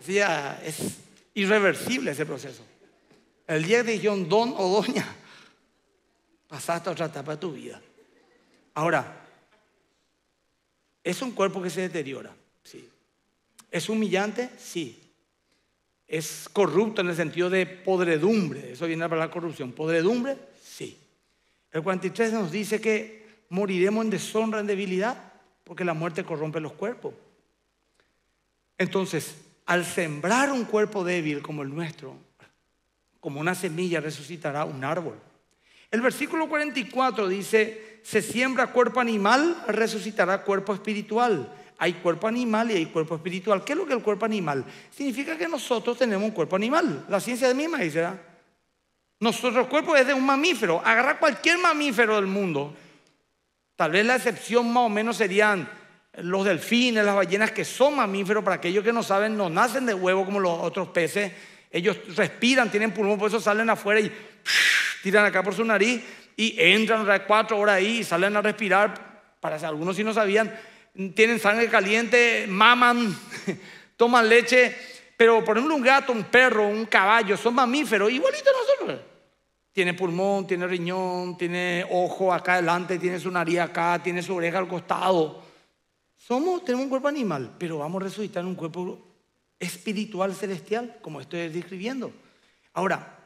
Así es irreversible ese proceso. El día que dijeron don o doña, pasaste a otra etapa de tu vida. Ahora, ¿Es un cuerpo que se deteriora? Sí. ¿Es humillante? Sí. es corrupto en el sentido de podredumbre. Eso viene la corrupción. ¿Podredumbre? Sí. El 43 nos dice que moriremos en deshonra, en debilidad, porque la muerte corrompe los cuerpos. Entonces, al sembrar un cuerpo débil como el nuestro, como una semilla resucitará un árbol. El versículo 44 dice, se siembra cuerpo animal, resucitará cuerpo espiritual. Hay cuerpo animal y hay cuerpo espiritual. ¿Qué es lo que es el cuerpo animal? Significa que nosotros tenemos un cuerpo animal. La ciencia de misma dice, ¿verdad? Nuestro cuerpo es de un mamífero. Agarra cualquier mamífero del mundo. Tal vez la excepción más o menos serían los delfines, las ballenas que son mamíferos. Para aquellos que no saben, no nacen de huevo como los otros peces. Ellos respiran, tienen pulmón, por eso salen afuera y tiran acá por su nariz y entran cuatro horas ahí y salen a respirar. Para algunos si no sabían, tienen sangre caliente, maman, toman leche. Pero por ejemplo un gato, un perro, un caballo, son mamíferos, igualito nosotros. Tiene pulmón, tiene riñón, tiene ojo acá adelante, tiene su nariz acá, tiene su oreja al costado. Somos, tenemos un cuerpo animal, pero vamos a resucitar en un cuerpo espiritual celestial, como estoy describiendo. Ahora,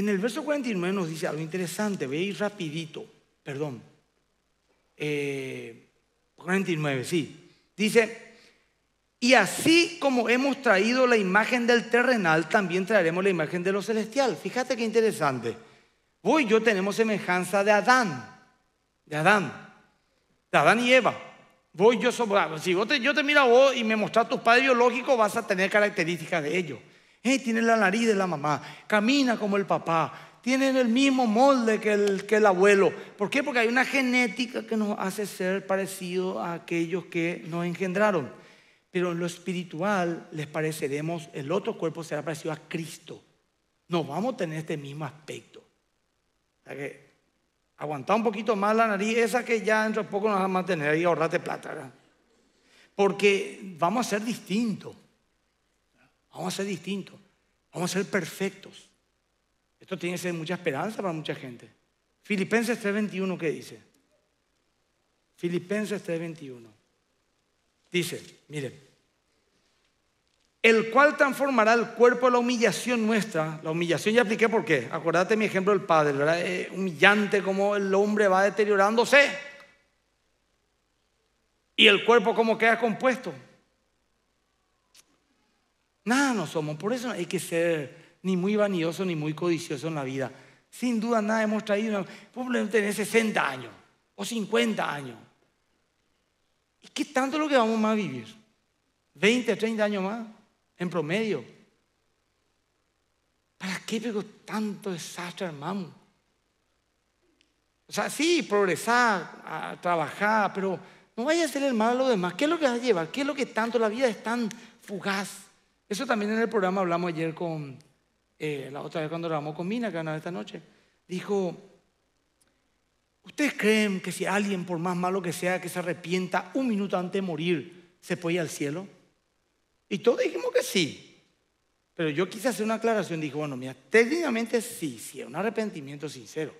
en el verso 49 nos dice algo interesante, voy a ir rapidito, perdón. 49, eh, sí. Dice, y así como hemos traído la imagen del terrenal, también traeremos la imagen de lo celestial. Fíjate qué interesante. Vos y yo tenemos semejanza de Adán, de Adán, de Adán y Eva. Vos yo somos, si yo te miro a vos y me mostras tus padres biológicos, vas a tener características de ellos. Tiene la nariz de la mamá, camina como el papá, tienen el mismo molde que el, que el abuelo. ¿Por qué? Porque hay una genética que nos hace ser parecido a aquellos que nos engendraron. Pero en lo espiritual les pareceremos, el otro cuerpo será parecido a Cristo. No vamos a tener este mismo aspecto. O un poquito más la nariz, esa que ya dentro de poco nos va a mantener y ahorrate plata. Porque vamos a ser distintos. Vamos a ser distintos. Vamos a ser perfectos. Esto tiene que ser mucha esperanza para mucha gente. Filipenses 3:21, ¿qué dice? Filipenses 3:21. Dice, miren el cual transformará el cuerpo de la humillación nuestra. La humillación ya apliqué por qué. Acordate mi ejemplo del padre, ¿verdad? humillante como el hombre va deteriorándose. Y el cuerpo como queda compuesto. Nada no somos, por eso hay que ser ni muy vanidoso ni muy codicioso en la vida. Sin duda nada hemos traído, probablemente tener 60 años o 50 años. ¿Y qué tanto es lo que vamos a vivir? ¿20, 30 años más? en promedio. ¿Para qué pegó tanto desastre, hermano? O sea, sí, progresar, trabajar, pero no vaya a ser el mal a los demás. ¿Qué es lo que va a llevar? ¿Qué es lo que tanto la vida es tan fugaz? Eso también en el programa hablamos ayer con, eh, la otra vez cuando hablamos con Mina, que ganó esta noche. Dijo, ¿ustedes creen que si alguien, por más malo que sea, que se arrepienta un minuto antes de morir, se puede ir al cielo? Y todos dijimos que sí. Pero yo quise hacer una aclaración. Dije, bueno, mira, técnicamente sí, sí, es un arrepentimiento sincero.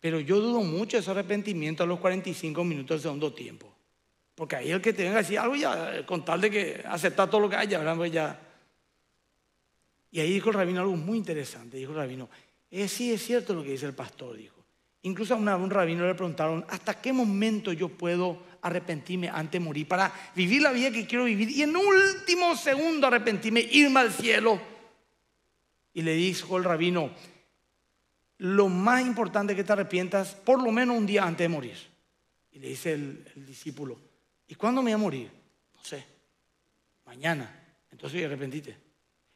Pero yo dudo mucho ese arrepentimiento a los 45 minutos del segundo tiempo. Porque ahí el que te venga a decir algo ya, con tal de que aceptar todo lo que haya, ¿verdad? Ya. Y ahí dijo el rabino algo muy interesante. Dijo el rabino, eh, sí es cierto lo que dice el pastor, dijo. Incluso a un rabino le preguntaron, ¿hasta qué momento yo puedo arrepentirme antes de morir, para vivir la vida que quiero vivir y en último segundo arrepentirme, irme al cielo. Y le dijo el rabino, lo más importante es que te arrepientas por lo menos un día antes de morir. Y le dice el, discípulo, ¿y cuándo me voy a morir? No sé, mañana. Entonces arrepentite.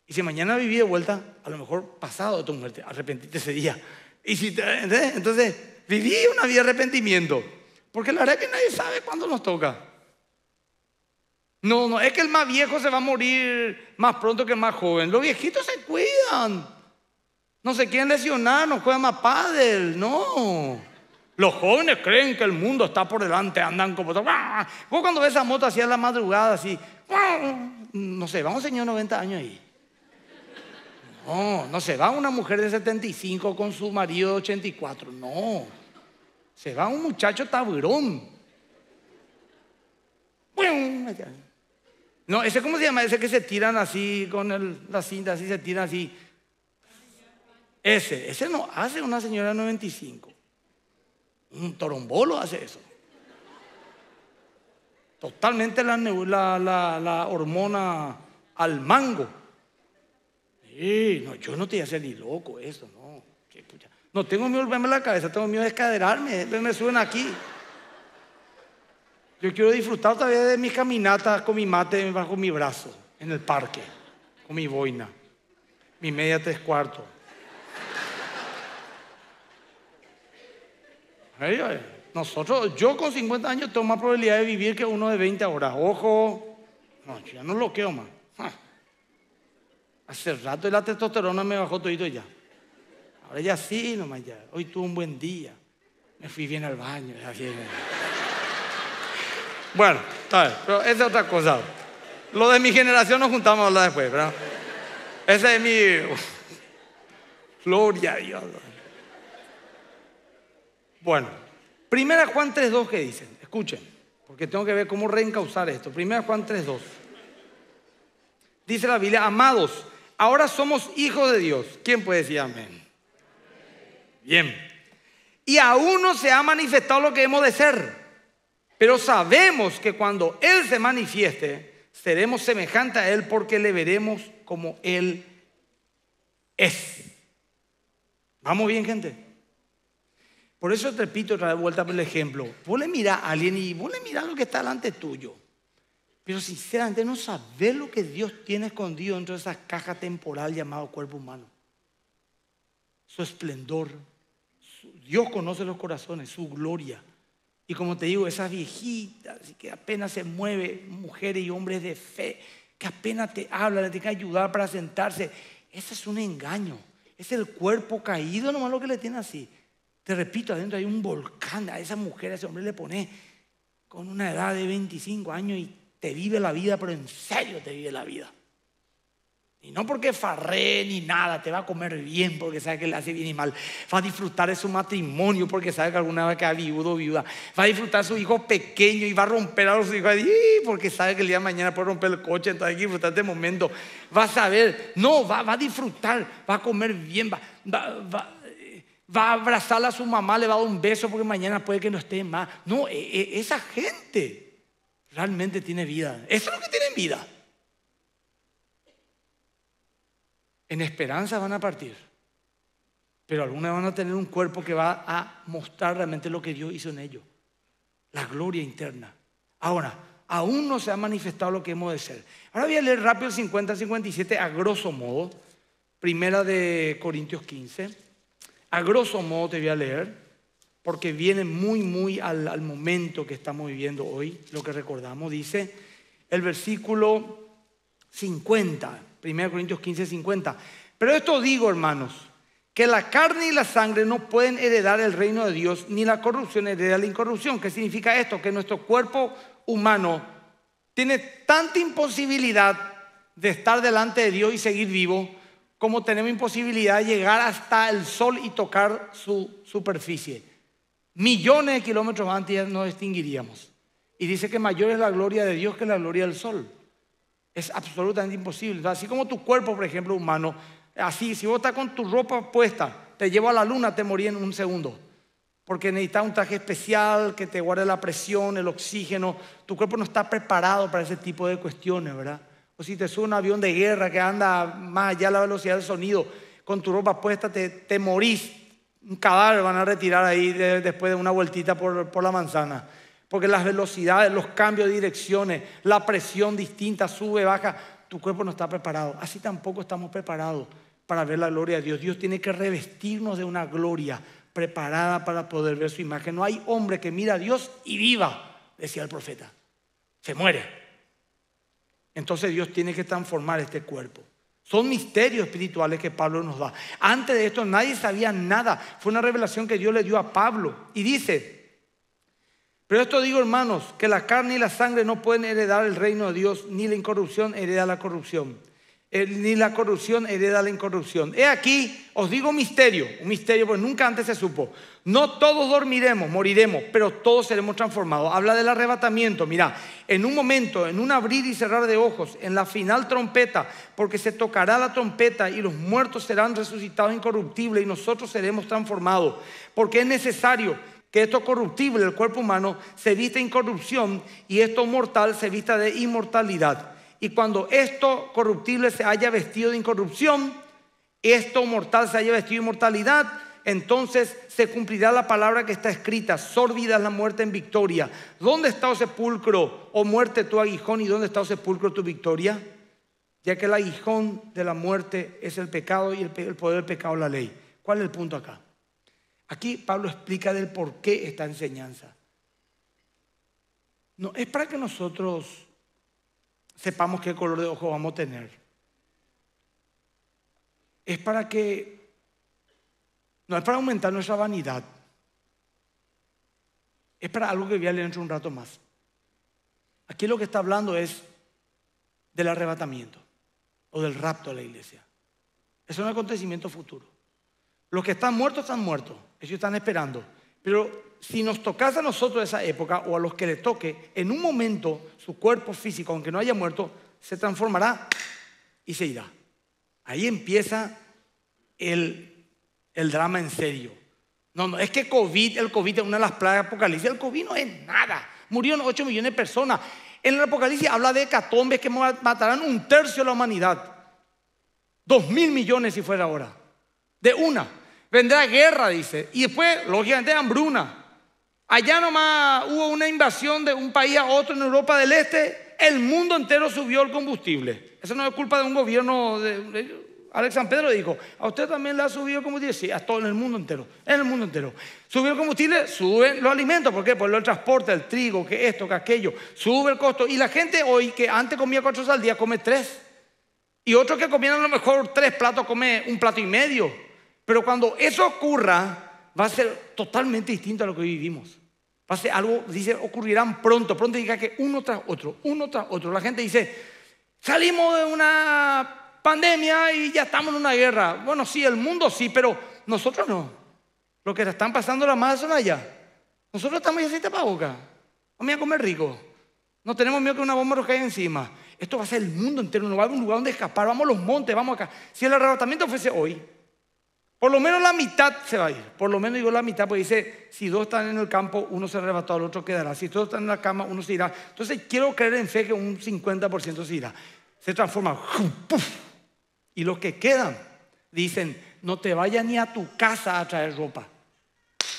Y si mañana viví de vuelta, a lo mejor pasado de tu muerte, arrepentite ese día. Y si entonces viví una vida de arrepentimiento. Porque la verdad es que nadie sabe cuándo nos toca. No, no, es que el más viejo se va a morir más pronto que el más joven. Los viejitos se cuidan. No se quieren lesionar, no juegan más pádel, no. Los jóvenes creen que el mundo está por delante, andan como... Vos cuando ves esa moto así a la madrugada, así... No sé, va un señor de 90 años ahí. No, no se va una mujer de 75 con su marido de 84, no. Se va un muchacho taburón. No, ese cómo se llama, ese que se tiran así con el- la cinta, así se tiran así. Ese, ese no hace una señora de 95. Un torombolo hace eso. Totalmente la hormona al mango. Sí, no, yo no te voy a hacer ni loco eso, no. No tengo miedo de volverme la cabeza, tengo miedo de descaderarme, me suben aquí. Yo quiero disfrutar todavía de mis caminatas con mi mate bajo mi brazo, en el parque, con mi boina, mi media tres cuartos. Nosotros, yo con 50 años tengo más probabilidad de vivir que uno de 20 ahora. Ojo, no, ya no lo quedo más. Hace rato la testosterona me bajó todito ya. Ahora ya sí, nomás ya. Hoy tuve un buen día. Me fui bien al baño. ya bien. Bueno, está bien, pero esa es otra cosa. Lo de mi generación nos juntamos a hablar después, ¿verdad? Ese es mi... Gloria a Dios. Bueno, primera Juan 3.2 que dicen, escuchen, porque tengo que ver cómo reencauzar esto. Primera Juan 3.2. Dice la Biblia, amados, ahora somos hijos de Dios. ¿Quién puede decir amén? Bien. Y aún no se ha manifestado lo que hemos de ser. Pero sabemos que cuando Él se manifieste, seremos semejantes a Él porque le veremos como Él es. ¿Vamos bien, gente? Por eso te repito otra vez vuelta por el ejemplo. Vos le a alguien y vos le mirás lo que está delante tuyo. Pero sinceramente no sabés lo que Dios tiene escondido dentro de esa caja temporal llamado cuerpo humano. Su esplendor. Dios conoce los corazones, su gloria. Y como te digo, esas viejitas que apenas se mueve, mujeres y hombres de fe, que apenas te hablan, le tienen que ayudar para sentarse. Ese es un engaño. Es el cuerpo caído nomás lo que le tiene así. Te repito, adentro hay un volcán. A esa mujer, a ese hombre le pone con una edad de 25 años y te vive la vida, pero en serio te vive la vida. Y no porque farré ni nada, te va a comer bien porque sabe que le hace bien y mal. Va a disfrutar de su matrimonio porque sabe que alguna vez queda viudo o viuda. Va a disfrutar de su hijo pequeño y va a romper a hijos ¡ih! porque sabe que el día de mañana puede romper el coche, entonces hay que disfrutar de este momento. Va a saber, no, va, a disfrutar, va a comer bien, va, va a abrazar a su mamá, le va a dar un beso porque mañana puede que no esté más. No, e- e- esa gente realmente tiene vida. Eso es lo que tienen vida. En esperanza van a partir. Pero algunas van a tener un cuerpo que va a mostrar realmente lo que Dios hizo en ellos. La gloria interna. Ahora, aún no se ha manifestado lo que hemos de ser. Ahora voy a leer rápido el 50 al 57 a grosso modo. Primera de Corintios 15. A grosso modo te voy a leer, porque viene muy, muy al, momento que estamos viviendo hoy, lo que recordamos. Dice el versículo 50, 1 Corintios 15, 50. Pero esto digo, hermanos, que la carne y la sangre no pueden heredar el reino de Dios, ni la corrupción hereda la incorrupción. ¿Qué significa esto? Que nuestro cuerpo humano tiene tanta imposibilidad de estar delante de Dios y seguir vivo, como tenemos imposibilidad de llegar hasta el sol y tocar su superficie. Millones de kilómetros antes nos extinguiríamos. Y dice que mayor es la gloria de Dios que la gloria del sol. Es absolutamente imposible. Así como tu cuerpo, por ejemplo, humano, así, si vos estás con tu ropa puesta, te llevo a la luna, te morí en un segundo. Porque necesitas un traje especial que te guarde la presión, el oxígeno. Tu cuerpo no está preparado para ese tipo de cuestiones, ¿verdad? O si te sube un avión de guerra que anda más allá de la velocidad del sonido, con tu ropa puesta te, te morís. Un cadáver van a retirar ahí de- después de una vueltita por, por la manzana. Porque las velocidades, los cambios de direcciones, la presión distinta, sube, baja, tu cuerpo no está preparado. Así tampoco estamos preparados para ver la gloria de Dios. Dios tiene que revestirnos de una gloria preparada para poder ver su imagen. No hay hombre que mira a Dios y viva, decía el profeta. Se muere. Entonces Dios tiene que transformar este cuerpo. Son misterios espirituales que Pablo nos da. Antes de esto nadie sabía nada. Fue una revelación que Dios le dio a Pablo. Y dice, pero esto digo hermanos, que la carne y la sangre no pueden heredar el reino de Dios, ni la incorrupción hereda la corrupción. Ni la corrupción hereda la incorrupción. He aquí, os digo misterio, un misterio porque nunca antes se supo. No todos dormiremos, moriremos, pero todos seremos transformados. Habla del arrebatamiento. Mira, en un momento, en un abrir y cerrar de ojos, en la final trompeta, porque se tocará la trompeta y los muertos serán resucitados incorruptibles y nosotros seremos transformados. Porque es necesario que esto corruptible, el cuerpo humano, se vista incorrupción y esto mortal se vista de inmortalidad. Y cuando esto corruptible se haya vestido de incorrupción, esto mortal se haya vestido de inmortalidad, entonces se cumplirá la palabra que está escrita, sórbida es la muerte en victoria. ¿Dónde está el sepulcro, o muerte tu aguijón, y dónde está el sepulcro tu victoria? Ya que el aguijón de la muerte es el pecado y el, poder del pecado la ley. ¿Cuál es el punto acá? Aquí Pablo explica del por qué esta enseñanza. No, es para que nosotros sepamos qué color de ojo vamos a tener. Es para que, no es para aumentar nuestra vanidad. Es para algo que voy a leer un rato más. Aquí lo que está hablando es del arrebatamiento o del rapto de la iglesia. Es un acontecimiento futuro. Los que están muertos están muertos. Ellos están esperando. Pero si nos tocase a nosotros esa época o a los que le toque, en un momento su cuerpo físico, aunque no haya muerto, se transformará y se irá. Ahí empieza el, drama en serio. No, no, es que COVID, el COVID es una de las plagas Apocalipsis. El COVID no es nada. Murieron 8 millones de personas. En el Apocalipsis habla de hecatombes que matarán un tercio de la humanidad. Dos mil millones si fuera ahora. De una. Vendrá guerra, dice. Y después, lógicamente, hambruna. Allá nomás hubo una invasión de un país a otro en Europa del Este, el mundo entero subió el combustible. Eso no es culpa de un gobierno de, Alex San Pedro dijo, a usted también le ha subido el combustible. Sí, a todo en el mundo entero, en el mundo entero. Subió el combustible, suben los alimentos. ¿Por qué? Por el transporte, el trigo, que esto, que aquello. Sube el costo. Y la gente hoy, que antes comía cuatro al día, come tres. Y otros que comían a lo mejor tres platos, come un plato y medio. Pero cuando eso ocurra, va a ser totalmente distinto a lo que vivimos. Va a ser algo, dice, ocurrirán pronto. Pronto diga que uno tras otro, uno tras otro. La gente dice, salimos de una pandemia y ya estamos en una guerra. Bueno, sí, el mundo sí, pero nosotros no. Lo que están pasando las masas son allá. Nosotros estamos ya sin tapabocas. Vamos a comer rico. No tenemos miedo que una bomba nos caiga encima. Esto va a ser el mundo entero. No va a haber un lugar donde escapar. Vamos a los montes, vamos acá. Si el arrebatamiento fuese hoy, por lo menos la mitad se va a ir. Por lo menos digo la mitad, porque dice, si dos están en el campo, uno se arrebató, el otro quedará. Si todos están en la cama, uno se irá. Entonces quiero creer en fe que un 50% se irá. Se transforma. Y los que quedan dicen, no te vayas ni a tu casa a traer ropa.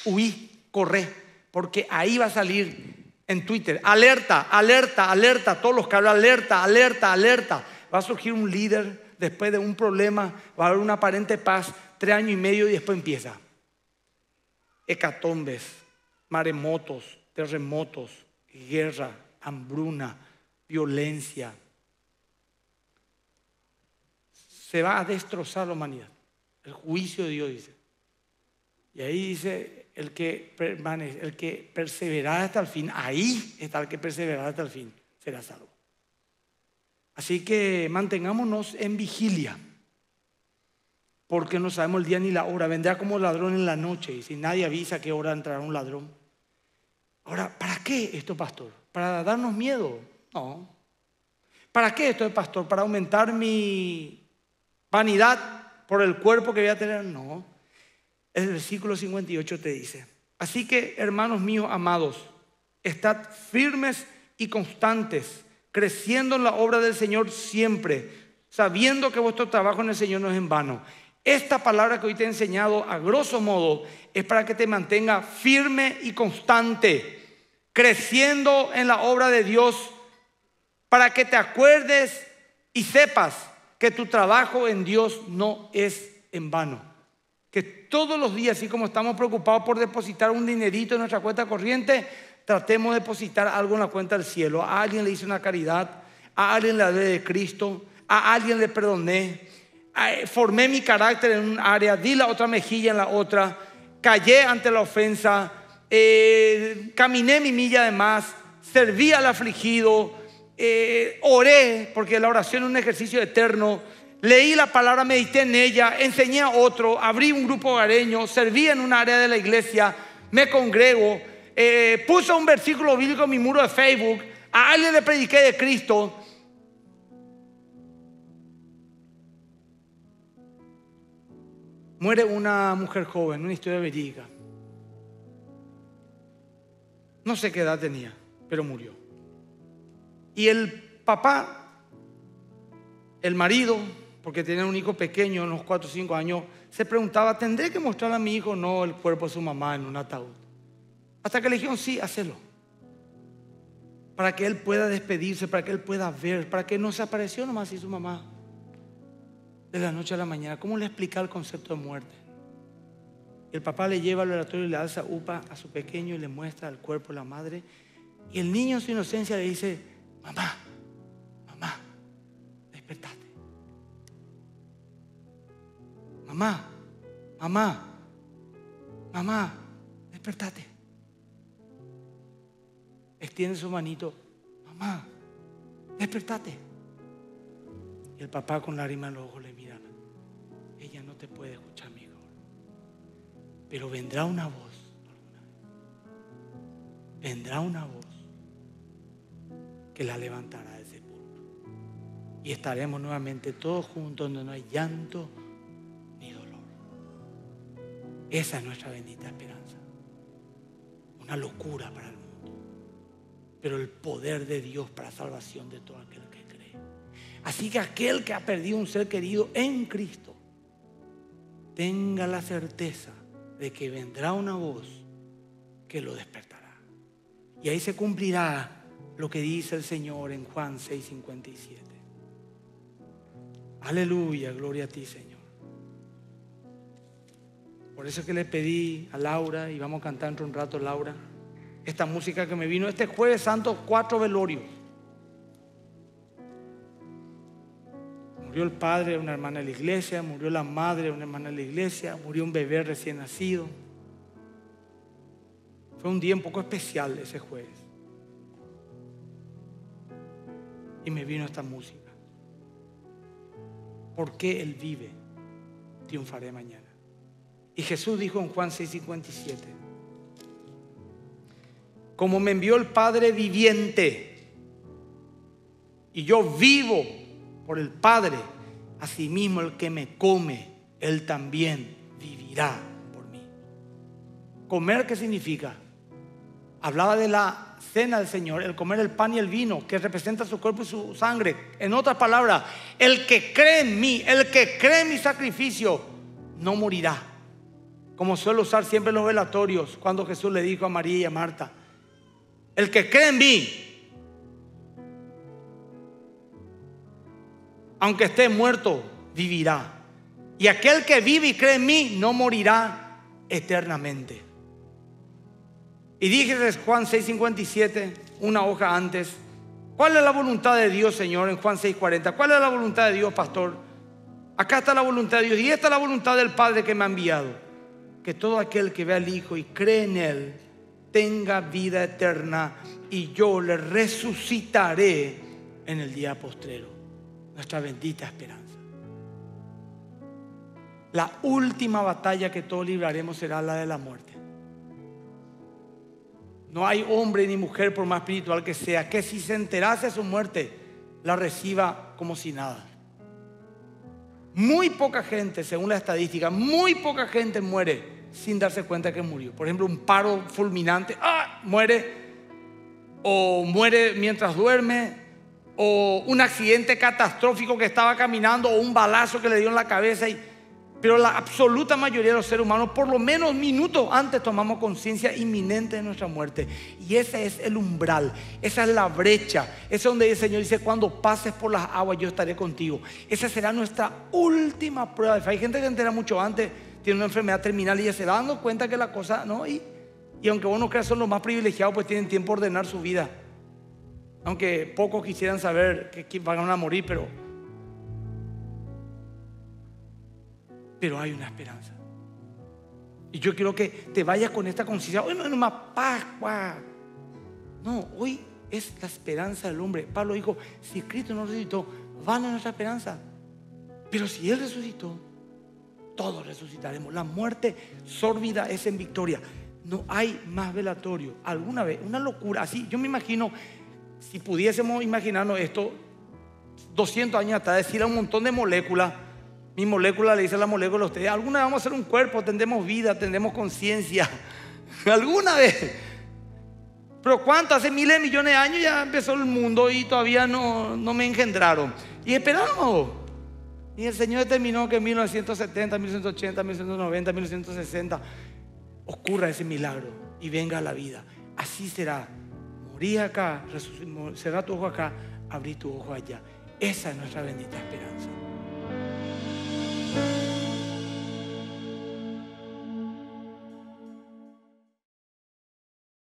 Huí, corre, porque ahí va a salir en Twitter, alerta, alerta, alerta, todos los que hablan, alerta, alerta, alerta. Va a surgir un líder después de un problema, va a haber una aparente paz, tres años y medio y después empieza. Hecatombes, maremotos, terremotos, guerra, hambruna, violencia. Se va a destrozar la humanidad. El juicio de Dios dice. Y ahí dice el que permanece, el que perseverará hasta el fin, ahí está el que perseverará hasta el fin, será salvo. Así que mantengámonos en vigilia porque no sabemos el día ni la hora. Vendrá como ladrón en la noche y si nadie avisa qué hora entrará un ladrón. Ahora, ¿para qué esto, pastor? ¿Para darnos miedo? No. ¿Para qué esto, pastor? ¿Para aumentar mi vanidad por el cuerpo que voy a tener? No. El versículo 58 te dice, así que, hermanos míos amados, estad firmes y constantes, creciendo en la obra del Señor siempre, sabiendo que vuestro trabajo en el Señor no es en vano. Esta palabra que hoy te he enseñado, a grosso modo, es para que te mantenga firme y constante, creciendo en la obra de Dios, para que te acuerdes y sepas que tu trabajo en Dios no es en vano. Que todos los días, así como estamos preocupados por depositar un dinerito en nuestra cuenta corriente, tratemos de depositar algo en la cuenta del cielo. A alguien le hice una caridad, a alguien le hablé de Cristo, a alguien le perdoné, formé mi carácter en un área, di la otra mejilla en la otra, callé ante la ofensa, eh, caminé mi milla de más, serví al afligido, eh, oré, porque la oración es un ejercicio eterno, leí la palabra, medité en ella, enseñé a otro, abrí un grupo hogareño, serví en un área de la iglesia, me congrego, eh, puse un versículo bíblico en mi muro de Facebook, a alguien le prediqué de Cristo. Muere una mujer joven, una historia verídica. No sé qué edad tenía, pero murió. Y el papá, el marido, porque tenía un hijo pequeño, unos 4 o 5 años, se preguntaba, ¿tendré que mostrar a mi hijo o no el cuerpo de su mamá en un ataúd? Hasta que le dijeron, sí, hacelo. Para que él pueda despedirse, para que él pueda ver, para que no se apareció nomás así su mamá. De la noche a la mañana. ¿Cómo le explica el concepto de muerte? El papá le lleva al oratorio y le alza upa a su pequeño y le muestra el cuerpo de la madre. Y el niño en su inocencia le dice, mamá, mamá, despertate. Mamá, mamá, mamá, despertate. Extiende su manito, mamá, despertate. Y el papá con lágrimas en los ojos le mira, te puede escuchar, hijo. Pero vendrá una voz, vendrá una voz que la levantará de ese punto. Y estaremos nuevamente todos juntos donde no hay llanto ni dolor. Esa es nuestra bendita esperanza. Una locura para el mundo. Pero el poder de Dios para salvación de todo aquel que cree. Así que aquel que ha perdido un ser querido en Cristo, tenga la certeza de que vendrá una voz que lo despertará. Y ahí se cumplirá lo que dice el Señor en Juan 6:57. Aleluya, gloria a ti, Señor. Por eso que le pedí a Laura, y vamos a cantar entre un rato, Laura, esta música que me vino este jueves santo, cuatro velorios. Murió el padre de una hermana de la iglesia, murió la madre de una hermana de la iglesia, murió un bebé recién nacido. Fue un día un poco especial ese jueves. Y me vino esta música. Porque Él vive, triunfaré mañana. Y Jesús dijo en Juan 6:57, como me envió el Padre viviente, y yo vivo por el Padre, asimismo el que me come, Él también vivirá por mí. ¿Comer qué significa? Hablaba de la cena del Señor, el comer el pan y el vino, que representa su cuerpo y su sangre. En otras palabras, el que cree en mí, el que cree en mi sacrificio, no morirá. Como suelo usar siempre en los velatorios, cuando Jesús le dijo a María y a Marta, el que cree en mí, aunque esté muerto, vivirá. Y aquel que vive y cree en mí, no morirá eternamente. Y dije Juan 6:57, una hoja antes, ¿cuál es la voluntad de Dios, Señor? En Juan 6:40, ¿cuál es la voluntad de Dios, pastor? Acá está la voluntad de Dios y esta es la voluntad del Padre que me ha enviado. Que todo aquel que vea al Hijo y cree en Él tenga vida eterna y yo le resucitaré en el día postrero. Nuestra bendita esperanza. La última batalla que todos libraremos será la de la muerte. No hay hombre ni mujer, por más espiritual que sea, que si se enterase de su muerte, la reciba como si nada. Muy poca gente, según la estadística, muy poca gente muere sin darse cuenta que murió. Por ejemplo, un paro fulminante, ¡ah! muere. O muere mientras duerme. O un accidente catastrófico que estaba caminando. O un balazo que le dio en la cabeza. Y, pero la absoluta mayoría de los seres humanos, por lo menos minutos antes, tomamos conciencia inminente de nuestra muerte. Y ese es el umbral, esa es la brecha. Ese es donde el Señor dice, cuando pases por las aguas, yo estaré contigo. Esa será nuestra última prueba. Hay gente que entera mucho antes, tiene una enfermedad terminal y ya se va dando cuenta que la cosa, ¿no? Y, y aunque vos no creas son los más privilegiados, pues tienen tiempo de ordenar su vida. Aunque pocos quisieran saber que van a morir, pero pero hay una esperanza. Y yo quiero que te vayas con esta conciencia. Hoy no es más Pascua. No, hoy es la esperanza del hombre. Pablo dijo, si Cristo no resucitó, van a nuestra esperanza. Pero si Él resucitó, todos resucitaremos. La muerte sórbida es en victoria. No hay más velatorio. Alguna vez, una locura. Así, yo me imagino, si pudiésemos imaginarnos esto, 200 años atrás, decir a un montón de moléculas, mi molécula le dice a la molécula a ustedes, alguna vez vamos a ser un cuerpo, tendremos vida, tendremos conciencia. alguna vez. Pero ¿cuánto? Hace miles de millones de años ya empezó el mundo y todavía no, no me engendraron. Y esperamos. Y el Señor determinó que en 1970, 1980, 1990, 1960 ocurra ese milagro y venga la vida. Así será morí acá, será tu ojo acá, abrí tu ojo allá. Esa es nuestra bendita esperanza.